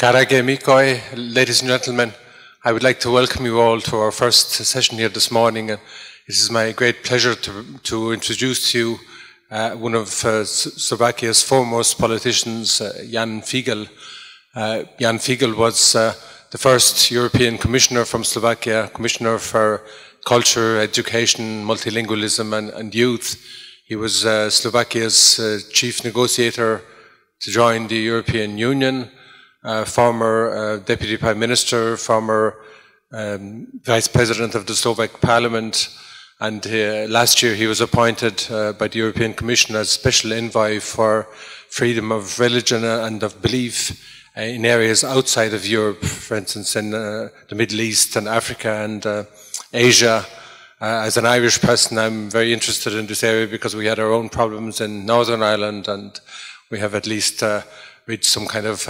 Karage ladies and gentlemen, I would like to welcome you all to our first session here this morning. It is my great pleasure to, to introduce to you uh, one of uh, Slovakia's foremost politicians, uh, Ján Figeľ. Uh, Ján Figeľ was uh, the first European commissioner from Slovakia, commissioner for culture, education, multilingualism, and, and youth. He was uh, Slovakia's chief negotiator to join the European Union, former deputy prime minister, former um, vice president of the Slovak parliament, and uh, last year he was appointed uh, by the European Commission as special envoy for freedom of religion and of belief uh, in areas outside of Europe, for instance, in uh, the Middle East and Africa and uh, Asia. Uh, as an Irish person, I'm very interested in this area because we had our own problems in Northern Ireland and we have at least reached some kind of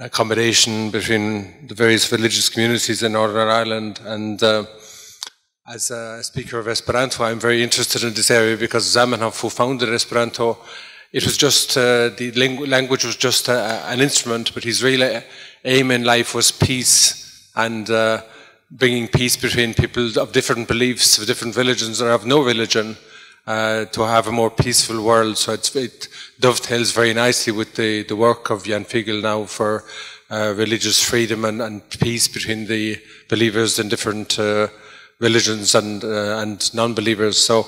accommodation between the various religious communities in Northern Ireland and as a speaker of Esperanto, I'm very interested in this area because Zamenhof, who founded Esperanto, it was just, uh, the language was just a, an instrument, but his real aim in life was peace and uh, bringing peace between people of different beliefs, of different religions, or of no religion, uh, to have a more peaceful world. So it dovetails very nicely with the, the work of Ján Figeľ now for uh, religious freedom and, and, peace between the believers in different uh, religions and, uh, and non-believers. So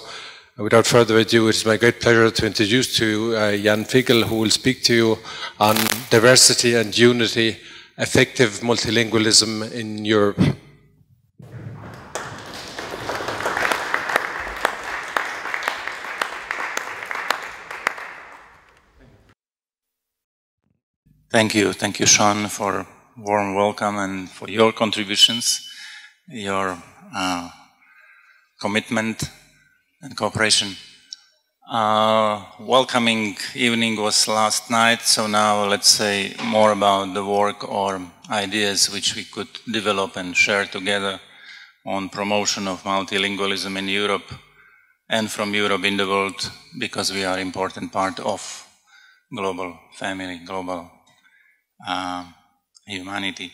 without further ado, it is my great pleasure to introduce to you uh, Ján Figeľ, who will speak to you on diversity and unity, effective multilingualism in Europe. Thank you. Thank you, Sean, for warm welcome and for your contributions, your uh, commitment and cooperation. Uh, welcoming evening was last night, so now let's say more about the work or ideas which we could develop and share together on promotion of multilingualism in Europe and from Europe in the world because we are important part of global family, global uh, humanity.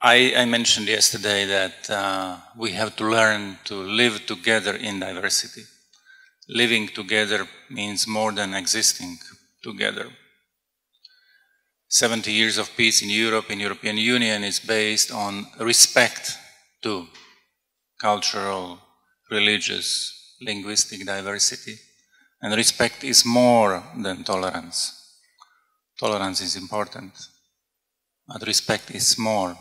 I, I, mentioned yesterday that uh, we have to learn to live together in diversity. Living together means more than existing together. 70 years of peace in Europe, in European Union, is based on respect to cultural, religious, linguistic diversity. And respect is more than tolerance. Tolerance is important, but respect is more.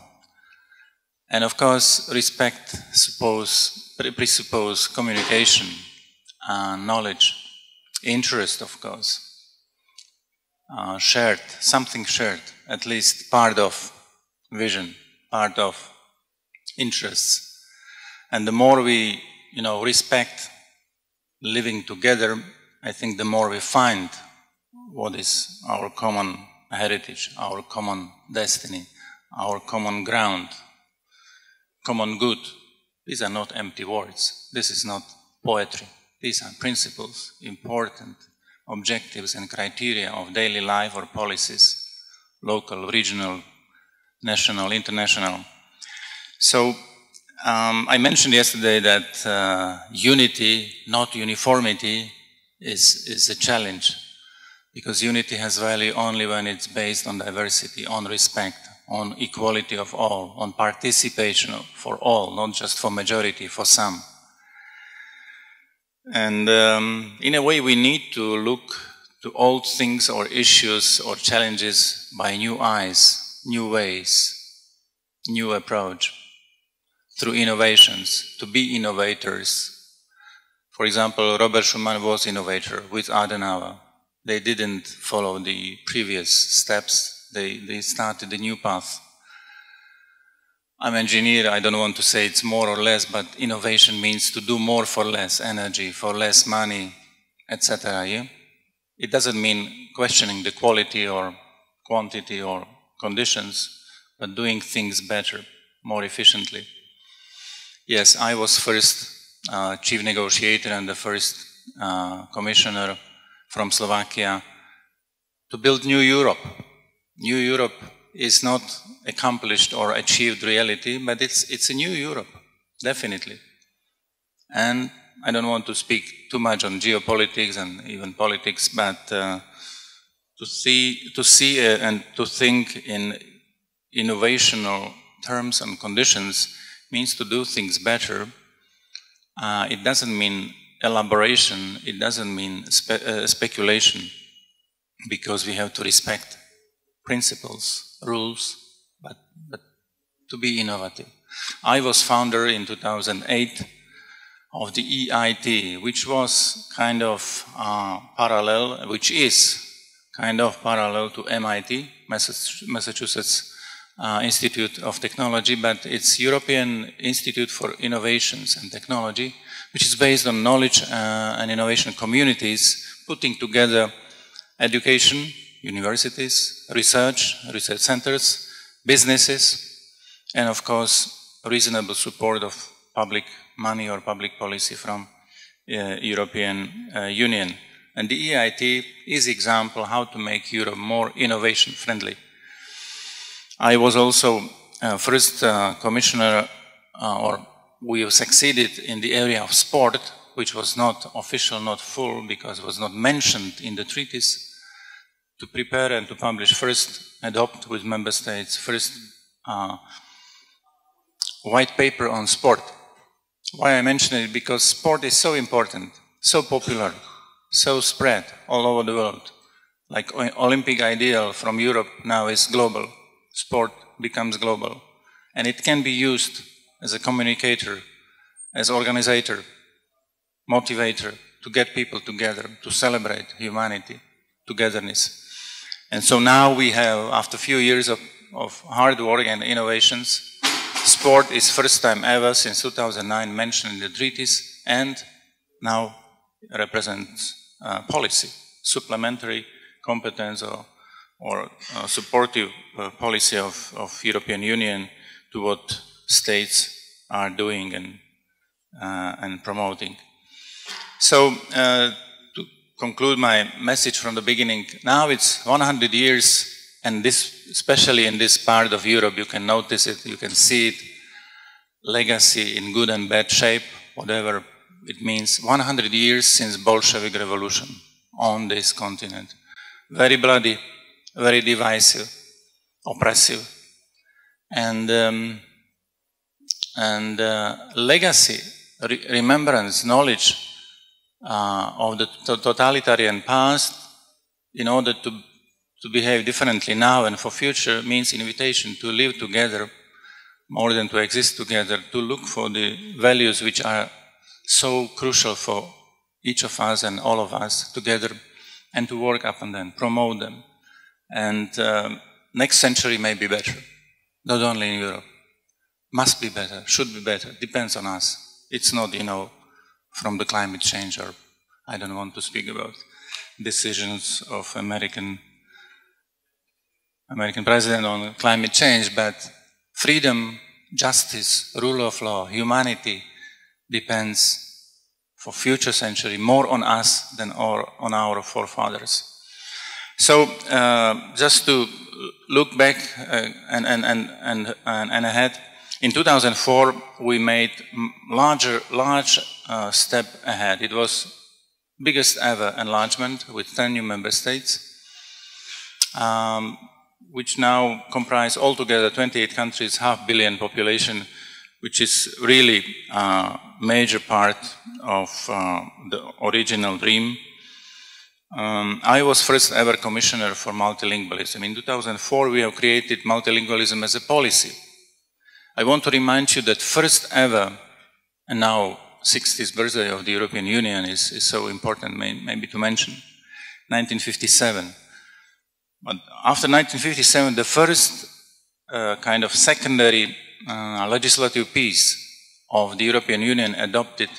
And of course, respect suppose, presuppose communication, uh, knowledge, interest, of course, uh, shared, something shared, at least part of vision, part of interests. And the more we, you know, respect living together, I think the more we find what is our common heritage, our common destiny, our common ground, common good. These are not empty words. This is not poetry. These are principles, important objectives and criteria of daily life or policies, local, regional, national, international. So um, I mentioned yesterday that uh, unity, not uniformity, is, is a challenge because unity has value only when it's based on diversity, on respect, on equality of all, on participation for all, not just for majority, for some. And um, in a way, we need to look to old things or issues or challenges by new eyes, new ways, new approach, through innovations, to be innovators. For example, Robert Schuman was innovator with Adenauer. They didn't follow the previous steps they, they started a new path. I'm engineer, I don't want to say it's more or less, but innovation means to do more for less energy, for less money, etc. Yeah? It doesn't mean questioning the quality or quantity or conditions, but doing things better, more efficiently. Yes, I was first uh, chief negotiator and the first uh, commissioner from Slovakia to build new Europe New Europe is not accomplished or achieved reality, but it's, it's a new Europe, definitely. And I don't want to speak too much on geopolitics and even politics, but uh, to see, to see uh, and to think in innovational terms and conditions means to do things better. Uh, it doesn't mean elaboration, it doesn't mean spe uh, speculation, because we have to respect principles, rules, but, but to be innovative. I was founder in 2008 of the EIT, which was kind of uh, parallel, which is kind of parallel to MIT, Massachusetts uh, Institute of Technology, but it's European Institute for Innovations and Technology, which is based on knowledge uh, and innovation communities, putting together education, universities, research, research centers, businesses, and of course, reasonable support of public money or public policy from uh, European uh, Union. And the EIT is example how to make Europe more innovation friendly. I was also uh, first uh, commissioner, uh, or we succeeded in the area of sport, which was not official, not full, because it was not mentioned in the treaties, to prepare and to publish first, adopt with member states, first uh, white paper on sport. Why I mention it? Because sport is so important, so popular, so spread all over the world. Like Olympic ideal from Europe now is global sport becomes global. And it can be used as a communicator, as organizer, motivator, to get people together, to celebrate humanity, togetherness. And so now we have, after a few years of, of hard work and innovations, sport is first time ever since 2009 mentioned in the treaties and now represents uh, policy, supplementary competence or or uh, supportive uh, policy of, of European Union to what states are doing and, uh, and promoting. So uh, to conclude my message from the beginning, now it's 100 years and this, especially in this part of Europe, you can notice it, you can see it, legacy in good and bad shape, whatever it means, 100 years since Bolshevik revolution on this continent. Very bloody, very divisive, oppressive. And, um, and uh, legacy, re remembrance, knowledge uh, of the totalitarian past in order to, to behave differently now and for future means invitation to live together more than to exist together, to look for the values which are so crucial for each of us and all of us together and to work upon them, promote them. And um, next century may be better, not only in Europe. Must be better, should be better, depends on us. It's not, you know, from the climate change or I don't want to speak about decisions of American American president on climate change, but freedom, justice, rule of law, humanity depends for future century more on us than on our forefathers. So uh, just to look back uh, and, and, and, and, and ahead, in 2004 we made a larger, large uh, step ahead. It was biggest ever enlargement with 10 new member states, um, which now comprise altogether 28 countries, half billion population, which is really a major part of uh, the original dream um, I was first ever commissioner for multilingualism. In 2004, we have created multilingualism as a policy. I want to remind you that first ever, and now 60th birthday of the European Union is, is so important may, maybe to mention, 1957. But after 1957, the first uh, kind of secondary uh, legislative piece of the European Union adopted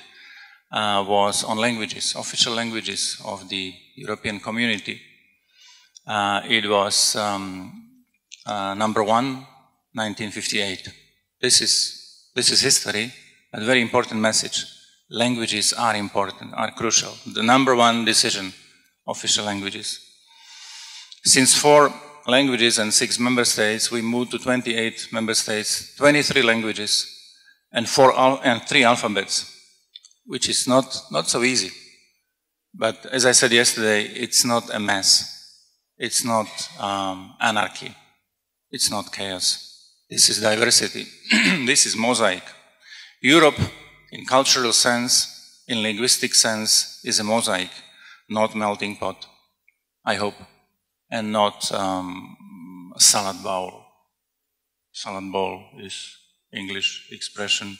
uh, was on languages, official languages of the European community. Uh, it was um, uh, number one, 1958. This is, this is history, a very important message. Languages are important, are crucial. The number one decision, official languages. Since four languages and six member states, we moved to 28 member states, 23 languages, and, four al- and three alphabets, which is not, not so easy. But as I said yesterday, it's not a mess. It's not um, anarchy. It's not chaos. This is diversity. this is mosaic. Europe, in cultural sense, in linguistic sense, is a mosaic, not melting pot. I hope, and not um, salad bowl. Salad bowl is English expression.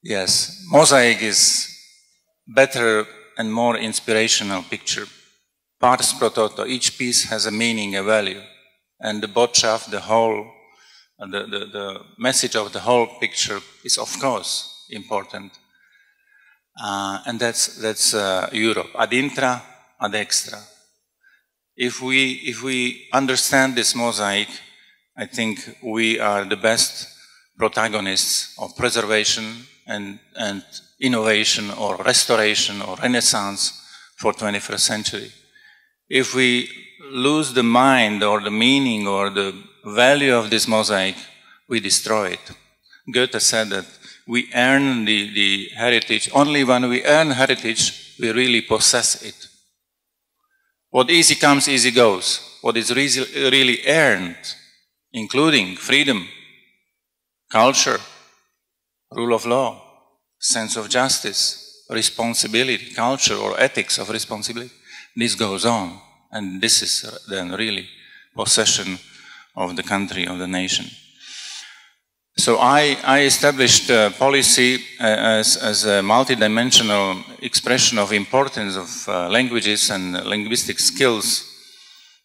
Yes, mosaic is better and more inspirational picture. Pars pro toto, each piece has a meaning, a value. And the botschaft, the whole, the, the, the message of the whole picture is of course important. Uh, and that's, that's uh, Europe, ad intra, ad extra. If we, if we understand this mosaic, I think we are the best protagonists of preservation and, and innovation or restoration or renaissance for 21st century. If we lose the mind or the meaning or the value of this mosaic, we destroy it. Goethe said that we earn the, the heritage, only when we earn heritage, we really possess it. What easy comes, easy goes. What is really, really earned, including freedom, culture, rule of law, sense of justice, responsibility, culture or ethics of responsibility. This goes on. And this is then really possession of the country, of the nation. So I, I established policy uh, as, as a multidimensional expression of importance of uh, languages and linguistic skills,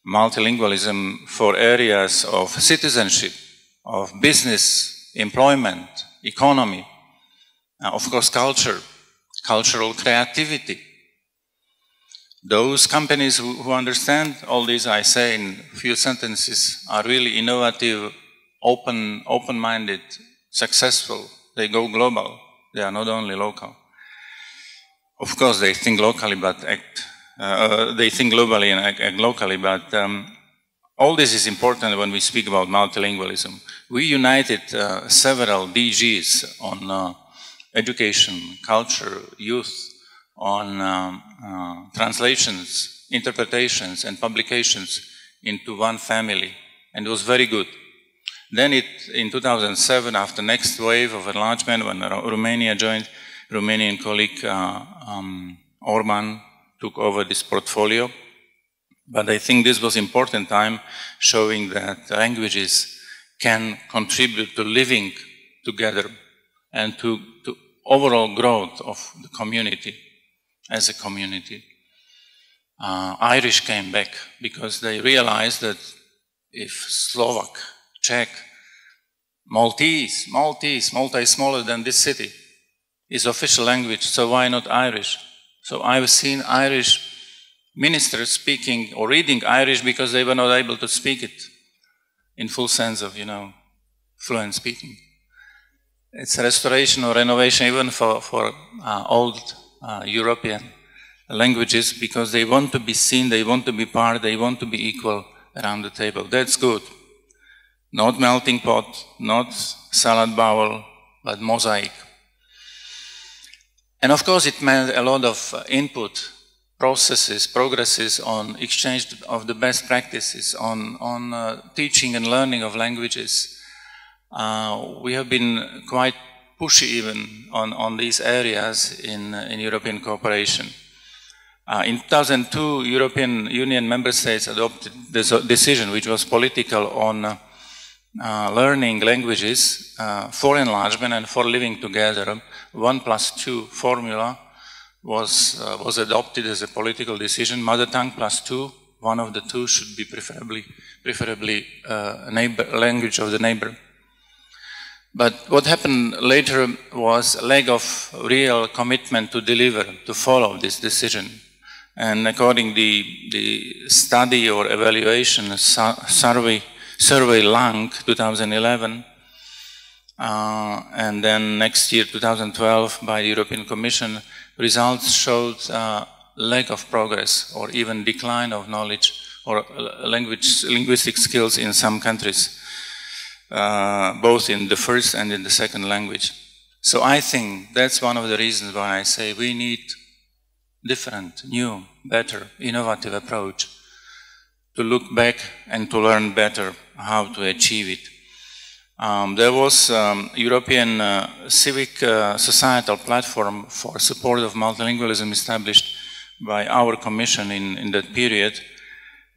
multilingualism for areas of citizenship, of business, employment, economy, uh, of course, culture, cultural creativity. Those companies who, understand all this, I say in a few sentences, are really innovative, open, open-minded, successful. They go global. They are not only local. Of course, they think locally, but act. Uh, they think globally and act, act locally, but um, all this is important when we speak about multilingualism. We united uh, several DGs on uh, education, culture, youth, on um, uh, translations, interpretations, and publications into one family, and it was very good. Then it, in 2007, after next wave of enlargement, when Romania joined, Romanian colleague uh, um, Orban took over this portfolio. But I think this was important time showing that languages can contribute to living together and to, to overall growth of the community as a community. Uh, Irish came back because they realized that if Slovak, Czech, Maltese, Maltese, Malta is smaller than this city, is official language, so why not Irish? So I've seen Irish ministers speaking or reading Irish because they were not able to speak it in full sense of, you know, fluent speaking. It's a restoration or renovation even for, for uh, old uh, European languages because they want to be seen, they want to be part, they want to be equal around the table. That's good. Not melting pot, not salad bowl, but mosaic. And of course, it meant a lot of uh, input, processes, progresses on exchange of the best practices, on, on uh, teaching and learning of languages. Uh, we have been quite pushy even on, on these areas in, uh, in European cooperation. Uh, in 2002, European Union member states adopted this decision, which was political, on uh, uh, learning languages uh, for enlargement and for living together. One plus two formula was, uh, was adopted as a political decision. Mother tongue plus two, one of the two should be preferably, preferably uh, neighbor, language of the neighbor. But what happened later was a lack of real commitment to deliver, to follow this decision. And according the the study or evaluation survey, survey Lang 2011, uh, and then next year 2012 by the European Commission, results showed uh, lack of progress or even decline of knowledge or uh, language, linguistic skills in some countries, uh, both in the first and in the second language. So I think that's one of the reasons why I say we need different, new, better, innovative approach to look back and to learn better how to achieve it. Um, there was um, European uh, civic uh, societal platform for support of multilingualism established by our commission in, in that period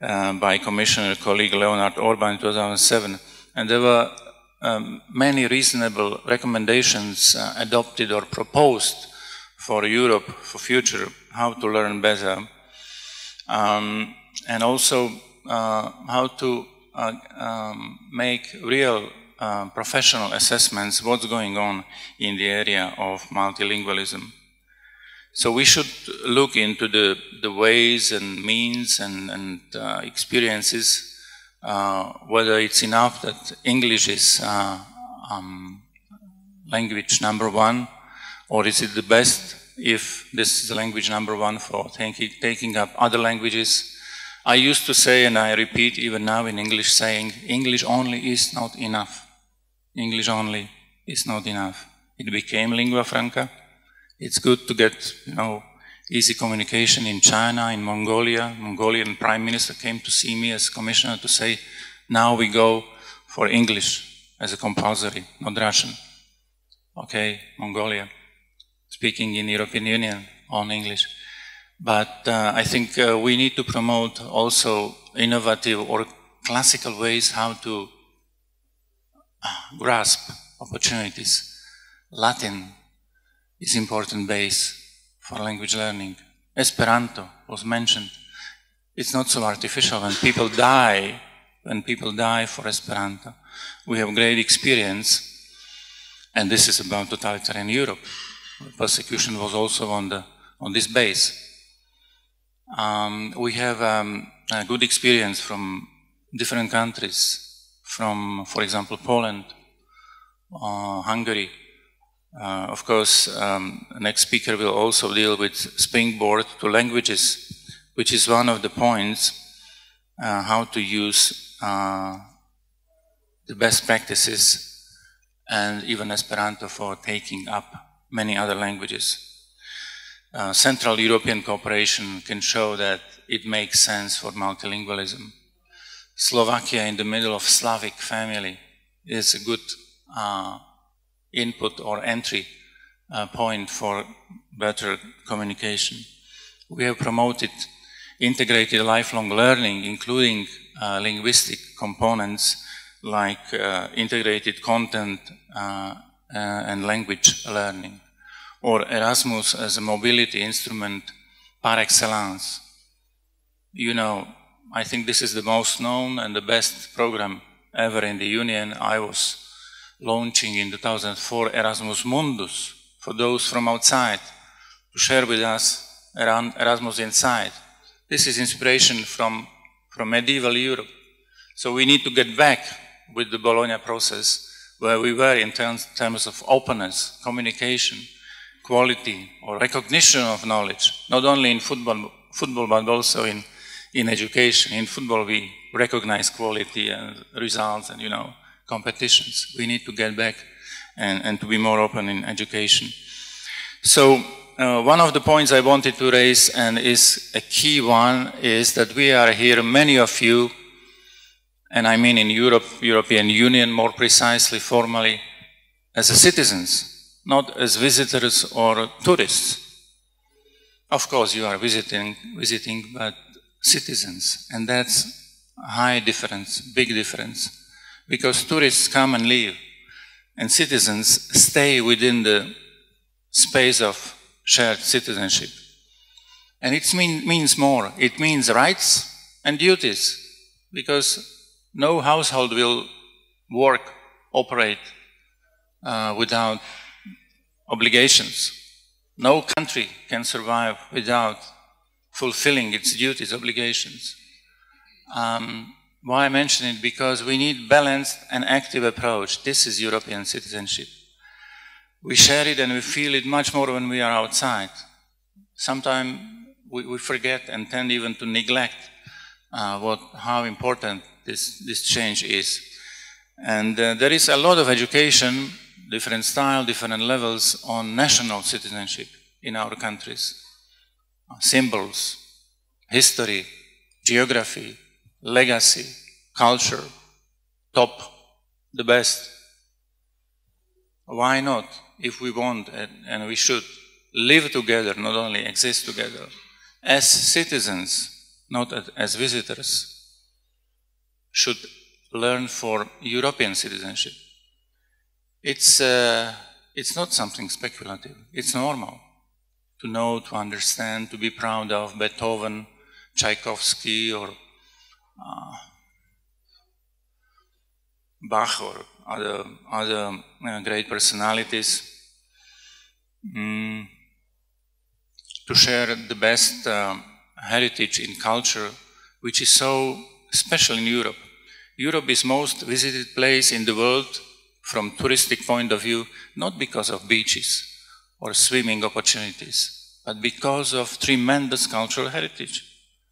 uh, by Commissioner colleague Leonard Orban in 2007. And there were um, many reasonable recommendations uh, adopted or proposed for Europe for future, how to learn better, um, and also uh, how to uh, um, make real uh, professional assessments what's going on in the area of multilingualism. So we should look into the, the ways and means and, and uh, experiences, uh, whether it's enough that English is uh, um, language number one, or is it the best if this is the language number one for taking, taking up other languages. I used to say, and I repeat even now in English, saying English only is not enough. English only is not enough. It became lingua franca. It's good to get, you know, easy communication in China, in Mongolia. Mongolian prime minister came to see me as commissioner to say, now we go for English as a compulsory, not Russian. Okay, Mongolia, speaking in European Union on English. But uh, I think uh, we need to promote also innovative or classical ways how to grasp opportunities. Latin is important base for language learning. Esperanto was mentioned. It's not so artificial when people die, when people die for Esperanto. We have great experience, and this is about totalitarian Europe. Persecution was also on, the, on this base. Um, we have um, a good experience from different countries from, for example, Poland, uh, Hungary. Uh, of course, um, next speaker will also deal with Springboard to languages, which is one of the points uh, how to use uh, the best practices and even Esperanto for taking up many other languages. Uh, Central European cooperation can show that it makes sense for multilingualism. Slovakia in the middle of Slavic family is a good uh, input or entry uh, point for better communication. We have promoted integrated lifelong learning, including uh, linguistic components like uh, integrated content uh, uh, and language learning, or Erasmus as a mobility instrument par excellence. You know, I think this is the most known and the best program ever in the Union. I was launching in 2004 Erasmus Mundus for those from outside to share with us around Erasmus Inside. This is inspiration from, from medieval Europe. So we need to get back with the Bologna process where we were in terms, terms of openness, communication, quality, or recognition of knowledge, not only in football, football but also in in education. In football, we recognize quality and results and, you know, competitions. We need to get back and, and to be more open in education. So uh, one of the points I wanted to raise and is a key one is that we are here, many of you, and I mean in Europe, European Union more precisely, formally, as citizens, not as visitors or tourists. Of course, you are visiting, visiting, but citizens. And that's a high difference, big difference. Because tourists come and leave, and citizens stay within the space of shared citizenship. And it mean, means more. It means rights and duties, because no household will work, operate uh, without obligations. No country can survive without fulfilling its duties, obligations. Um, why I mention it? Because we need balanced and active approach. This is European citizenship. We share it and we feel it much more when we are outside. Sometimes we, we forget and tend even to neglect uh, what, how important this, this change is. And uh, there is a lot of education, different style, different levels on national citizenship in our countries. Symbols, history, geography, legacy, culture, top, the best. Why not, if we want and, we should, live together, not only exist together, as citizens, not as visitors, should learn for European citizenship. It's, uh, it's not something speculative, it's normal to know, to understand, to be proud of Beethoven, Tchaikovsky, or uh, Bach, or other, other uh, great personalities. Mm, to share the best uh, heritage in culture, which is so special in Europe. Europe is most visited place in the world from touristic point of view, not because of beaches or swimming opportunities, but because of tremendous cultural heritage.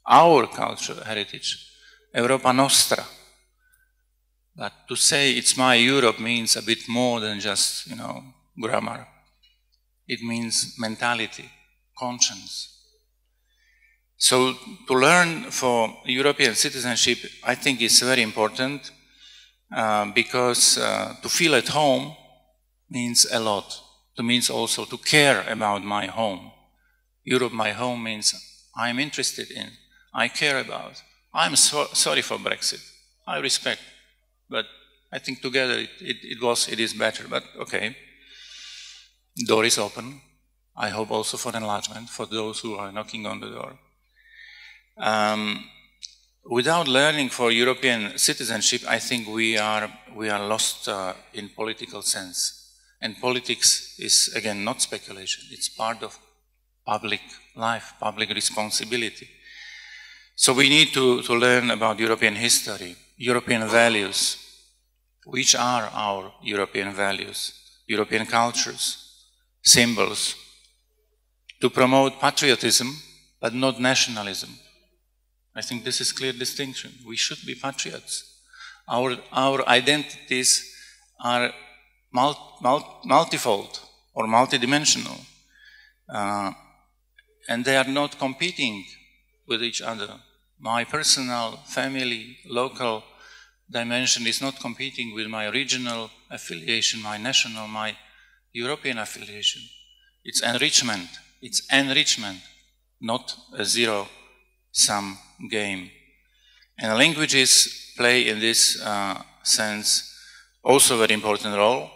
Our cultural heritage, Europa Nostra. But to say it's my Europe means a bit more than just, you know, grammar. It means mentality, conscience. So to learn for European citizenship, I think is very important uh, because uh, to feel at home means a lot. It means also to care about my home. Europe, my home, means I'm interested in, I care about. I'm so, sorry for Brexit. I respect, but I think together it, it, it was, it is better. But okay, door is open. I hope also for enlargement for those who are knocking on the door. Um, without learning for European citizenship, I think we are, we are lost uh, in political sense. And politics is, again, not speculation. It's part of public life, public responsibility. So we need to, to learn about European history, European values. Which are our European values? European cultures, symbols. To promote patriotism, but not nationalism. I think this is clear distinction. We should be patriots. Our, our identities are multifold or multidimensional. Uh, and they are not competing with each other. My personal, family, local dimension is not competing with my regional affiliation, my national, my European affiliation. It's enrichment. It's enrichment, not a zero sum game. And languages play in this uh, sense also a very important role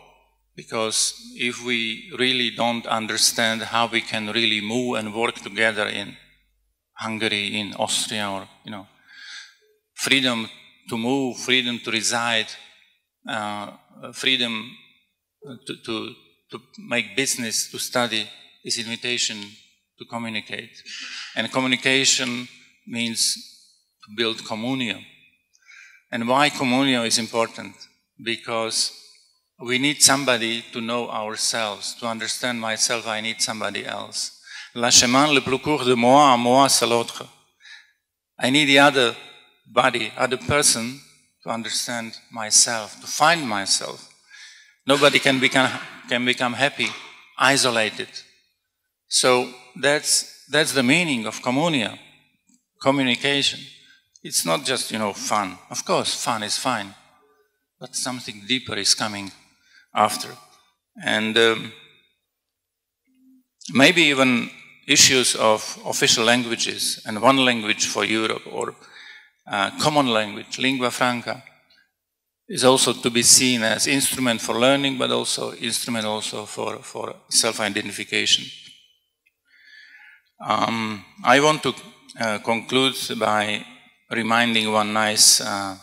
because if we really don't understand how we can really move and work together in Hungary, in Austria, or, you know, freedom to move, freedom to reside, uh, freedom to, to, to make business, to study, is invitation to communicate. And communication means to build communio. And why communio is important? Because we need somebody to know ourselves. To understand myself, I need somebody else. La chemin le plus court de moi à moi, c'est l'autre. I need the other body, other person to understand myself, to find myself. Nobody can become, can become happy, isolated. So that's, that's the meaning of communia communication. It's not just, you know, fun. Of course, fun is fine, but something deeper is coming after. And um, maybe even issues of official languages and one language for Europe or uh, common language, lingua franca, is also to be seen as instrument for learning, but also instrument also for, for self-identification. Um, I want to uh, concludes by reminding one nice uh,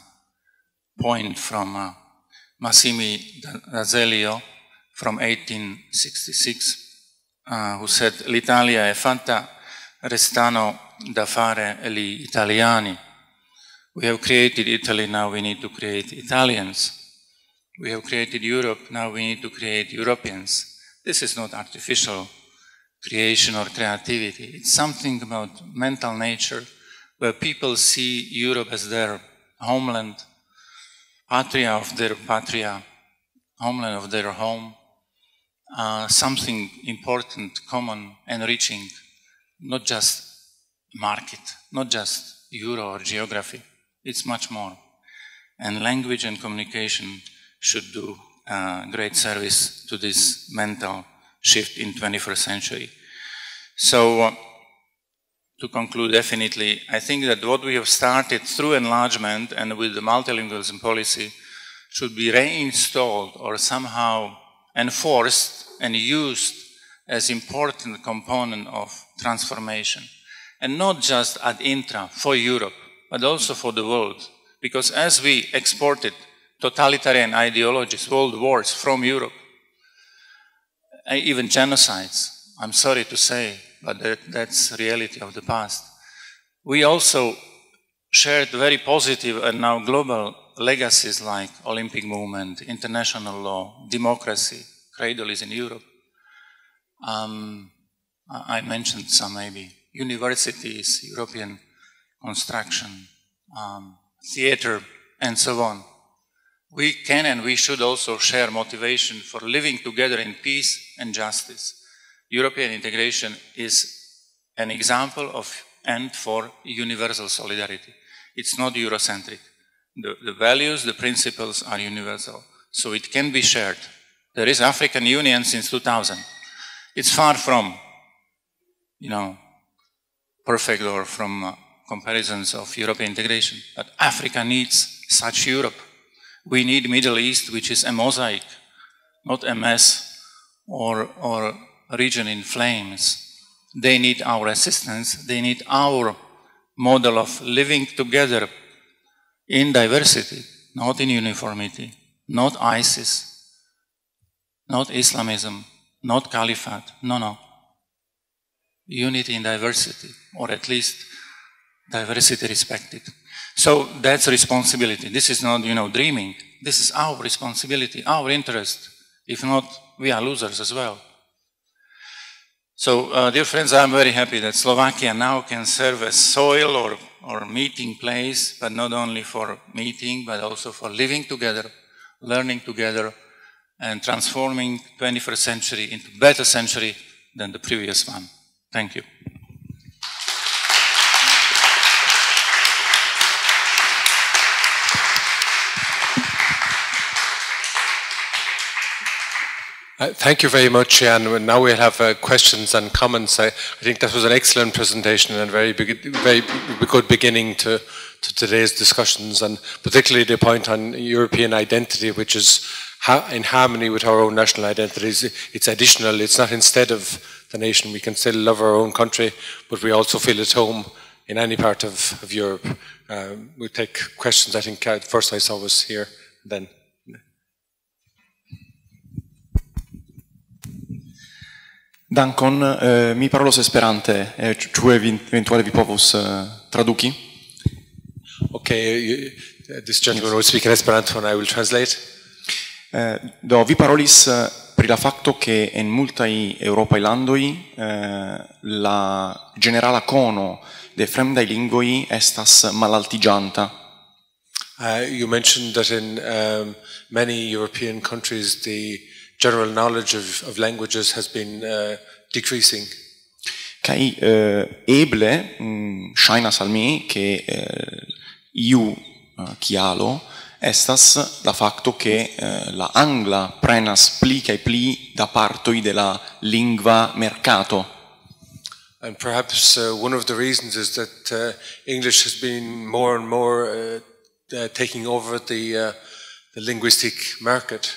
point from uh, Massimo d'Azeglio from 1866, uh, who said, L'Italia è fatta, restano da fare gli italiani. We have created Italy, now we need to create Italians. We have created Europe, now we need to create Europeans. This is not artificial creation or creativity. It's something about mental nature where people see Europe as their homeland, patria of their patria, homeland of their home, uh, something important, common, enriching, not just market, not just euro or geography. It's much more. And language and communication should do uh, great service to this mental shift in 21st century. So, uh, to conclude, definitely, I think that what we have started through enlargement and with the multilingualism policy should be reinstalled or somehow enforced and used as important component of transformation. And not just ad intra for Europe, but also for the world. Because as we exported totalitarian ideologies, world wars from Europe, eh, even genocides, I'm sorry to say, but that, that's reality of the past. We also shared very positive and now global legacies like Olympic movement, international law, democracy, cradle is in Europe. Um, I mentioned some maybe universities, European construction, um, theater, and so on. We can and we should also share motivation for living together in peace and justice. European integration is an example of and for universal solidarity. It's not Eurocentric. The, the values, the principles are universal. So it can be shared. There is African Union since 2000. It's far from, you know, perfect or from uh, comparisons of European integration. But Africa needs such Europe. We need Middle East, which is a mosaic, not a mess or, or a region in flames. They need our assistance. They need our model of living together in diversity, not in uniformity, not ISIS, not Islamism, not caliphate. No, no. Unity in diversity, or at least diversity respected. So that's responsibility. This is not, you know, dreaming. This is our responsibility, our interest. If not, we are losers as well. So, uh, dear friends, I'm very happy that Slovakia now can serve as soil or, or meeting place, but not only for meeting, but also for living together, learning together, and transforming 21st century into better century than the previous one. Thank you. Uh, thank you very much, Jan. Now we'll have uh, questions and comments. I, I, think that was an excellent presentation and very, very good beginning to, to, today's discussions, and particularly the point on European identity, which is ha in harmony with our own national identities. It's additional. It's not instead of the nation. We can still love our own country, but we also feel at home in any part of, of Europe. Um, we'll take questions. I think uh, first I saw was here, then. Dankon, eh, mi parolos esperante, eh, ĉu eventuale vi povus eh, traduki? Okay, this gentleman will speak in Esperanto and I will translate. Eh, do vi parolis eh, pri la facto che in multaj Europaj landoj eh, la generala cono de fremdaj lingvoj estas malaltiĝanta. Uh, you mentioned that in um, many European countries the general knowledge of, of languages has been uh, decreasing. Kai uh, eble mm, shainas al mi che uh, iu uh, chialo estas la facto che uh, la angla prenas pli kai pli da partoi della lingua mercato. And perhaps uh, one of the reasons is that uh, English has been more and more uh, uh taking over the, uh, the linguistic market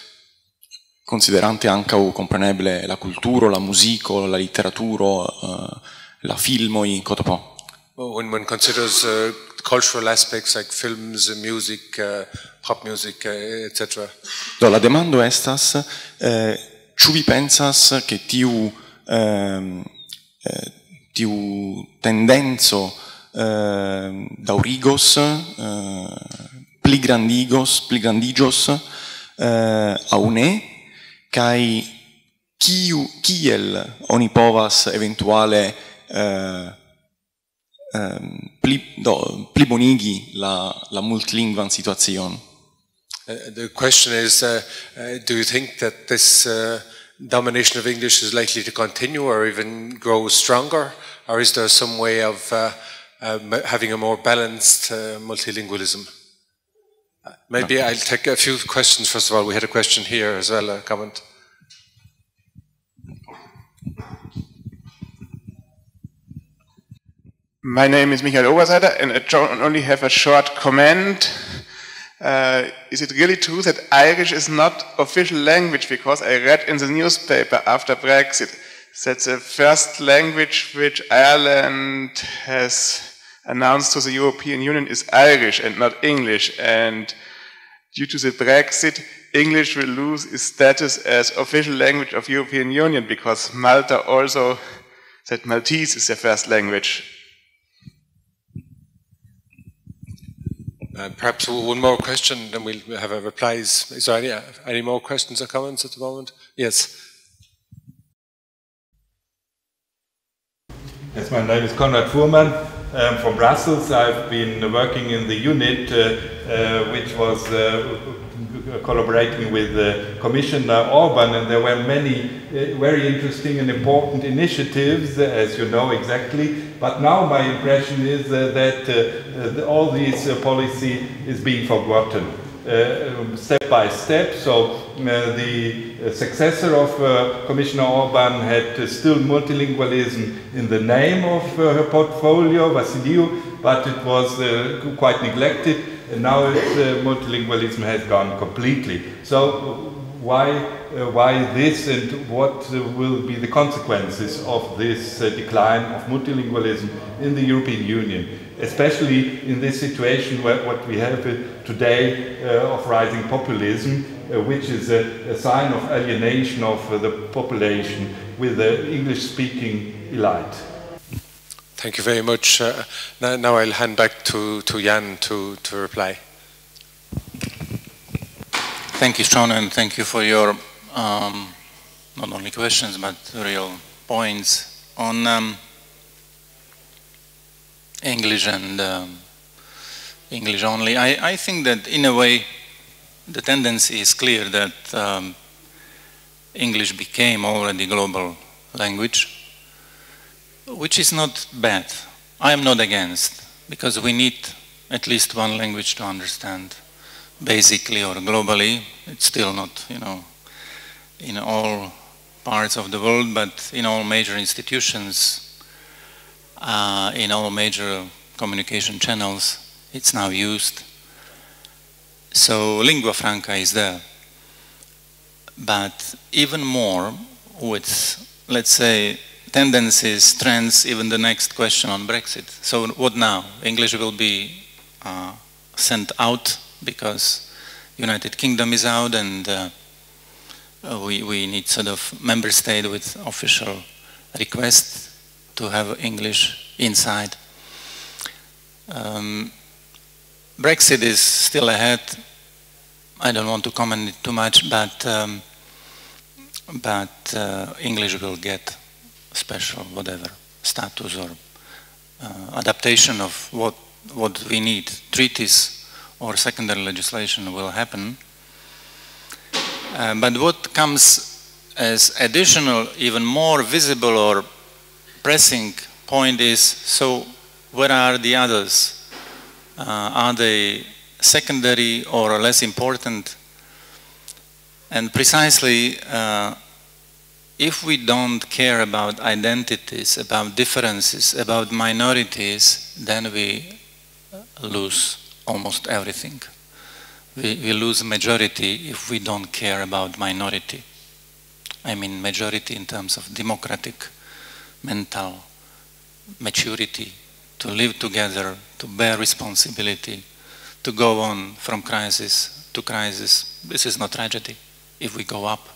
considerante anche o compreneble la cultura, la musica, la letteratura, uh, la film in cotopo. When one considers uh, cultural aspects like films, music, uh, pop music, uh, etc. Do, la demando estas, eh, ĉu vi pensas che tiu eh, eh, tiu tendenzo eh, daurigos, eh, pligrandigos, pligrandigios eh, aune, kiu kiel oni povas eventuale eh, ehm, pli, do, la, la situazion. Uh, the question is, uh, uh, do you think that this uh, domination of English is likely to continue or even grow stronger? Or is there some way of uh, um, having a more balanced uh, multilingualism? Uh, Maybe I'll take a few questions first of all. We had a question here as well, a comment. My name is Michael Oberseiter, and I only have a short comment. Uh, is it really true that Irish is not official language? Because I read in the newspaper after Brexit that the first language which Ireland has announced to the European Union is Irish and not English. And due to the Brexit, English will lose its status as official language of European Union because Malta also said Maltese is their first language. Uh, perhaps one more question, then we'll have a replies. Is there any, any more questions or comments at the moment? Yes. Yes, my name is Konrad Fuhrmann. I'm from Brussels. I've been working in the unit uh, uh, which was uh, collaborating with uh, Commissioner Orban, and there were many uh, very interesting and important initiatives, as you know exactly. But now my impression is that all this policy is being forgotten. Um, step by step. So the uh, successor of uh, Commissioner Orban had uh, still multilingualism in the name of uh, her portfolio, Vassiliou, but it was uh, quite neglected, and now uh, multilingualism has gone completely. So why, uh, why this, and what uh, will be the consequences of this uh, decline of multilingualism in the European Union? especially in this situation where what we have uh, today uh, of rising populism, uh, which is a, a, sign of alienation of uh, the population with the English-speaking elite. Thank you very much. Uh, now, now, I'll hand back to, to Ján to, to reply. Thank you, Sean, and thank you for your um, not only questions but real points on. Um, English and um, English only. I, I, think that in a way the tendency is clear that um, English became already global language, which is not bad. I am not against, because we need at least one language to understand, basically or globally. It's still not, you know, in all parts of the world, but in all major institutions, uh, in all major communication channels. It's now used. So lingua franca is there. But even more with, let's say, tendencies, trends, even the next question on Brexit. So what now? English will be uh, sent out because United Kingdom is out and uh, we, we need sort of member state with official request to have English inside. Um, Brexit is still ahead. I don't want to comment too much, but um, but uh, English will get special whatever status or uh, adaptation of what what we need. Treaties or secondary legislation will happen. Uh, but what comes as additional, even more visible or pressing point is, so where are the others? Uh, are they secondary or less important? And precisely, uh, if we don't care about identities, about differences, about minorities, then we lose almost everything. We, we lose majority if we don't care about minority. I mean majority in terms of democratic mental maturity to live together, to bear responsibility, to go on from crisis to crisis. This is not tragedy if we go up.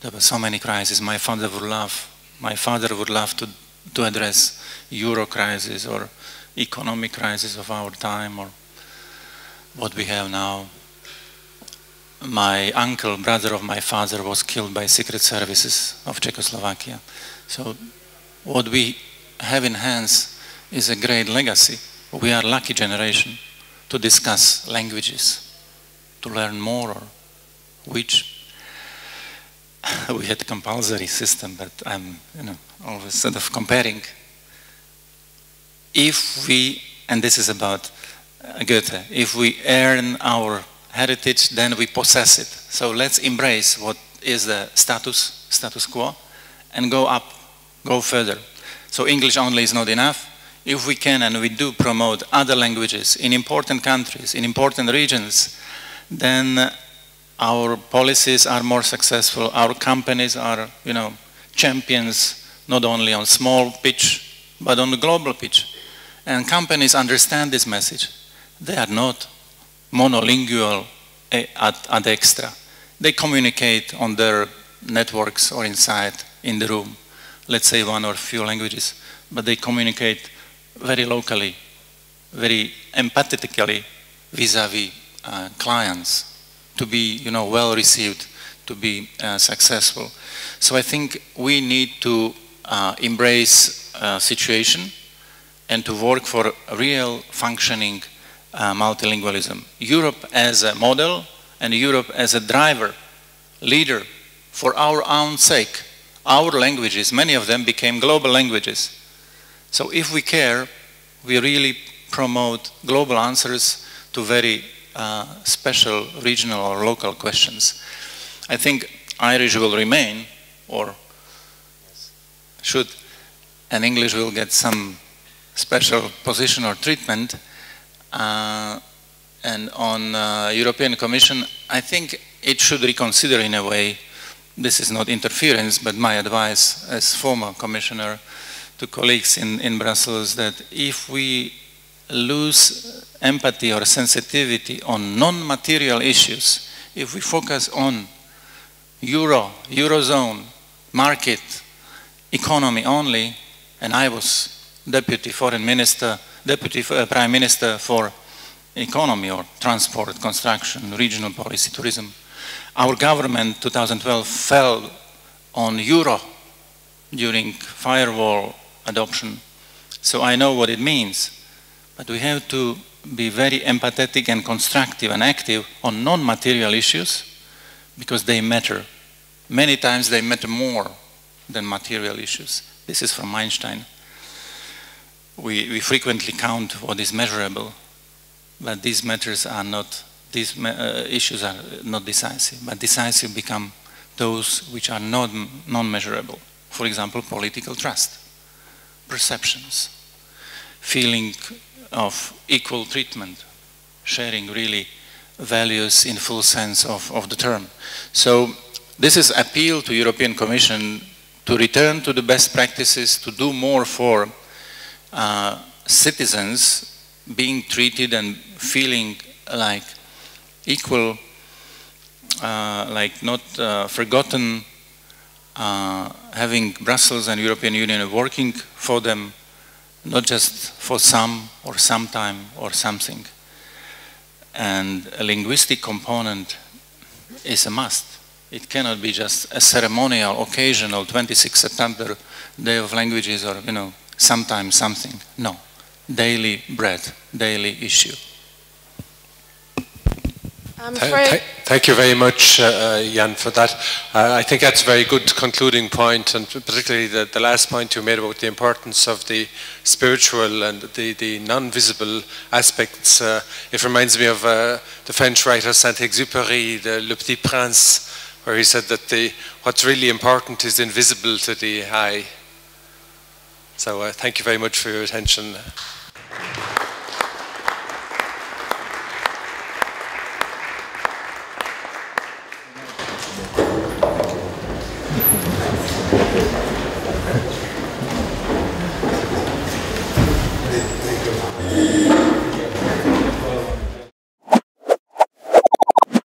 There were so many crises. My father would love, my father would love to, to address euro crisis or economic crisis of our time or what we have now. My uncle, brother of my father, was killed by secret services of Czechoslovakia. So what we have in hands is a great legacy. We are lucky generation to discuss languages, to learn more, which we had compulsory system, but I'm you know always sort of comparing. If we, and this is about uh, Goethe, if we earn our heritage, then we possess it. So let's embrace what is the status, status quo, and go up, go further. So English only is not enough. If we can and we do promote other languages in important countries, in important regions, then our policies are more successful, our companies are, you know, champions not only on small pitch, but on the global pitch. And companies understand this message. They are not monolingual eh, at, at extra. They communicate on their networks or inside in the room, let's say one or few languages, but they communicate very locally, very empathetically vis-a-vis -vis, uh, clients to be, you know, well received, to be uh, successful. So I think we need to uh, embrace uh, situation and to work for real functioning uh, multilingualism. Europe as a model and Europe as a driver, leader for our own sake. Our languages, many of them became global languages. So if we care, we really promote global answers to very uh, special regional or local questions. I think Irish will remain, or should, and English will get some special position or treatment. Uh, and on uh, European Commission, I think it should reconsider in a way, this is not interference, but my advice as former commissioner to colleagues in, in Brussels that if we lose empathy or sensitivity on non-material issues, if we focus on euro, eurozone, market, economy only, and I was deputy foreign minister, deputy uh, prime minister for economy or transport, construction, regional policy, tourism. Our government 2012 fell on euro during firewall adoption. So I know what it means. But we have to be very empathetic and constructive and active on non-material issues because they matter. Many times they matter more than material issues. This is from Einstein. We, we frequently count what is measurable, but these matters are not, these uh, issues are not decisive, but decisive become those which are non-measurable. For example, political trust, perceptions, feeling of equal treatment, sharing really values in full sense of, of the term. So this is appeal to European Commission to return to the best practices, to do more for uh, citizens being treated and feeling like equal, uh, like not uh, forgotten, Uh, having Brussels and European Union working for them not just for some or sometime or something. And a linguistic component is a must. It cannot be just a ceremonial, occasional 26 September Day of Languages or, you know, sometime something. No. Daily bread, daily issue. Th thank you very much, uh, uh, Ján, for that. Uh, I think that's a very good concluding point, and particularly the, the, last point you made about the importance of the spiritual and the, the non-visible aspects. Uh, it reminds me of uh, the French writer Saint-Exupéry, the Le Petit Prince, where he said that the, what's really important is invisible to the eye. So uh, thank you very much for your attention.